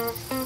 mm